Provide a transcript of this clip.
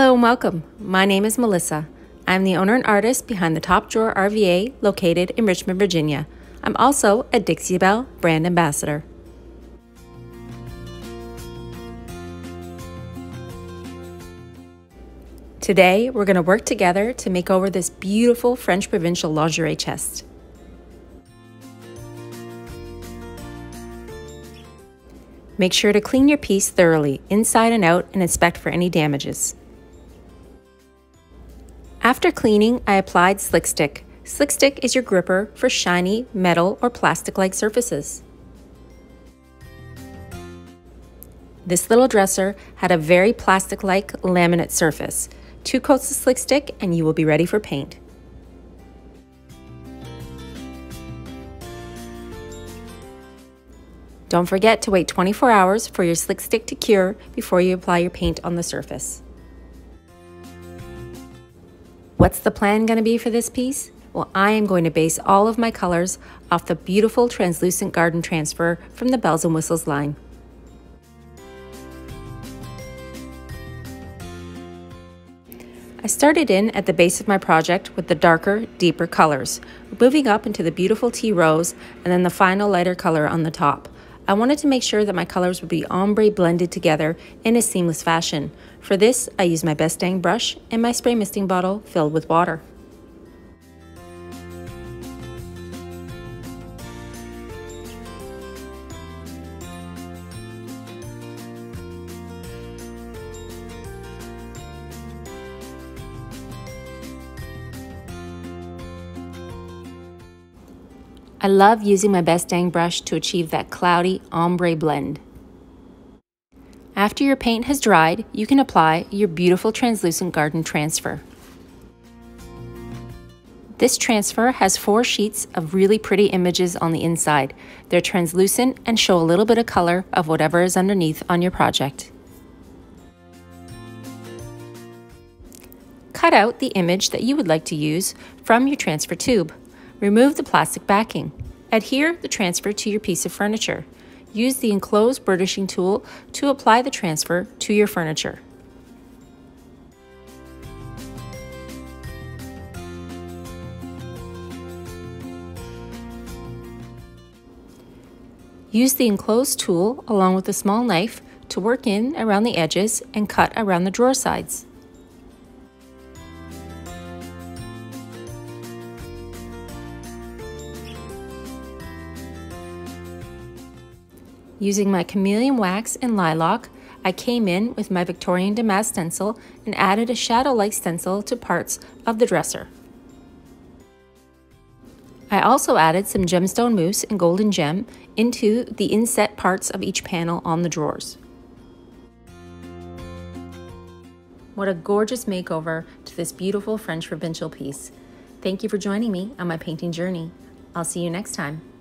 and welcome. My name is Melissa. I'm the owner and artist behind the Top Drawer RVA located in Richmond, Virginia. I'm also a Dixie Belle brand ambassador. Today, we're going to work together to make over this beautiful French provincial lingerie chest. Make sure to clean your piece thoroughly, inside and out, and inspect for any damages. After cleaning, I applied Slick Stick. Slick Stick is your gripper for shiny, metal, or plastic-like surfaces. This little dresser had a very plastic-like laminate surface. Two coats of Slick Stick and you will be ready for paint. Don't forget to wait 24 hours for your slick stick to cure before you apply your paint on the surface. What's the plan going to be for this piece? Well, I am going to base all of my colors off the beautiful translucent garden transfer from the Bells and Whistles line. I started in at the base of my project with the darker, deeper colors, moving up into the beautiful tea rose and then the final lighter color on the top. I wanted to make sure that my colors would be ombre blended together in a seamless fashion. For this, I used my Best Dang brush and my spray misting bottle filled with water. I love using my Best Dang brush to achieve that cloudy ombre blend. After your paint has dried, you can apply your beautiful translucent garden transfer. This transfer has four sheets of really pretty images on the inside. They're translucent and show a little bit of color of whatever is underneath on your project. Cut out the image that you would like to use from your transfer tube. Remove the plastic backing. Adhere the transfer to your piece of furniture. Use the enclosed burnishing tool to apply the transfer to your furniture. Use the enclosed tool along with a small knife to work in around the edges and cut around the drawer sides. Using my chameleon wax and lilac, I came in with my Victorian damask stencil and added a shadow-like stencil to parts of the dresser. I also added some gemstone mousse and golden gem into the inset parts of each panel on the drawers. What a gorgeous makeover to this beautiful French provincial piece. Thank you for joining me on my painting journey. I'll see you next time.